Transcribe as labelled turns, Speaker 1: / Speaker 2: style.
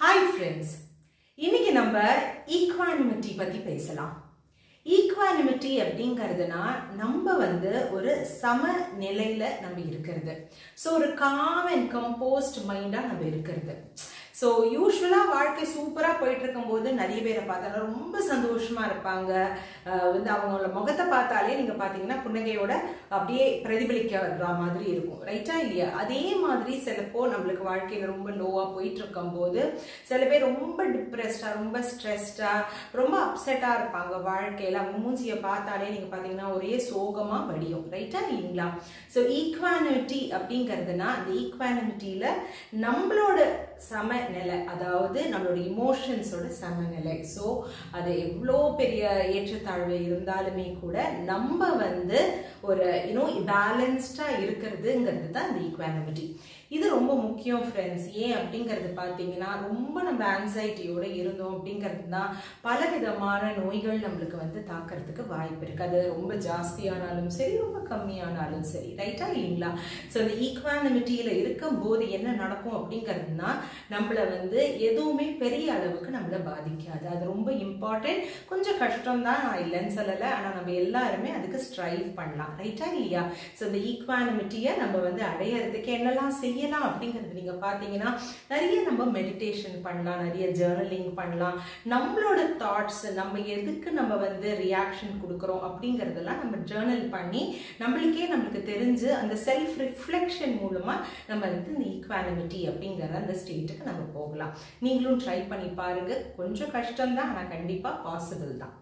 Speaker 1: Hi friends இன்னைக்கு நம்ம equanimity பற்றி பேசலாம். ஈக்வானிமிட்டி அப்படிங்கிறதுனா நம்ம வந்து ஒரு சம நிலையில் நம்ம இருக்கிறது. ஸோ ஒரு காம் அண்ட் கம்போஸ்ட் மைண்டாக நம்ம இருக்கிறது. ஸோ யூஸ்வலாக வாழ்க்கை சூப்பராக போயிட்டு இருக்கும்போது நிறைய பேரை பார்த்தாலும் ரொம்ப சந்தோஷமாக இருப்பாங்க. வந்து அவங்களோட முகத்தை பார்த்தாலே நீங்கள் பார்த்தீங்கன்னா புன்னகையோட அப்படியே பிரதிபலிக்கிற மாதிரி இருக்கும். ரைட்டா இல்லையா? அதே மாதிரி சிலப்போ நம்மளுக்கு வாழ்க்கையில் ரொம்ப லோவாக போயிட்டு இருக்கும்போது சில பேர் ரொம்ப டிப்ரெஸ்டாக ரொம்ப ஸ்ட்ரெஸ்டாக ரொம்ப அப்செட்டாக இருப்பாங்க வாழ்க்கையில். அவங்க மூஞ்சியை பார்த்தாலே நீங்கள் பார்த்தீங்கன்னா ஒரே சோகமாக வடியும். ரைட்டா இல்லைங்களா? ஸோ ஈக்வானிட்டி அப்படிங்கிறதுனா அந்த ஈக்வானிட்டியில் நம்மளோட நிலை அதாவது நம்மளோட இமோஷன்ஸோட சமநிலை. ஸோ அது எவ்வளோ பெரிய ஏற்றத்தாழ்வு இருந்தாலுமே கூட நம்ம வந்து ஒரு யூனோ பேலன்ஸ்டாக இருக்கிறதுங்கிறது தான் இந்த ஈக்வானமிட்டி இது ரொம்ப முக்கியம் ஃப்ரெண்ட்ஸ் ஏன் அப்படிங்கிறது பார்த்தீங்கன்னா ரொம்ப நம்ம ஆன்சைட்டியோட இருந்தோம் அப்படிங்கிறது தான் பல விதமான நோய்கள் நம்மளுக்கு வந்து தாக்கிறதுக்கு வாய்ப்பு இருக்கு. அது ரொம்ப ஜாஸ்தியானாலும் சரி ரொம்ப கம்மியானாலும் சரி. ரைட்டா இல்லைங்களா? ஸோ இந்த இருக்கும் இருக்கும்போது என்ன நடக்கும் அப்படிங்கிறதுனா நம்மள வந்து எதுவுமே பெரிய அளவுக்கு நம்மளை பாதிக்காது. அது ரொம்ப இம்பார்ட்டன்ட் கொஞ்சம் கஷ்டம் தான் நான் இல்லைன்னு சொல்லலை. ஆனால் நம்ம எல்லாருமே அதுக்கு ஸ்ட்ரைவ் பண்ணலாம். ரைட்டா இல்லையா? ஸோ இந்த ஈக்வானிமிட்டியை நம்ம வந்து அடையிறதுக்கு என்னெல்லாம் செய்யலாம் அப்படிங்கிறது நீங்கள் பார்த்தீங்கன்னா நிறைய நம்ம மெடிடேஷன் பண்ணலாம் நிறைய ஜேர்னலிங் பண்ணலாம். நம்மளோட தாட்ஸ் நம்ம எதுக்கு நம்ம வந்து ரியாக்ஷன் கொடுக்குறோம் அப்படிங்கிறதெல்லாம் நம்ம ஜேர்னல் பண்ணி நம்மளுக்கே நம்மளுக்கு தெரிஞ்சு அந்த செல்ஃப் ரிஃப்ளெக்ஷன் மூலமாக நம்ம வந்து இந்த ஈக்வானிமிட்டி அப்படிங்கிற அந்த ஸ்டேட்டுக்கு நம்ம போகலாம். நீங்களும் ட்ரை பண்ணி பாருங்க. கொஞ்சம் கஷ்டம் தான் ஆனால் கண்டிப்பாக பாசிபிள் தான்.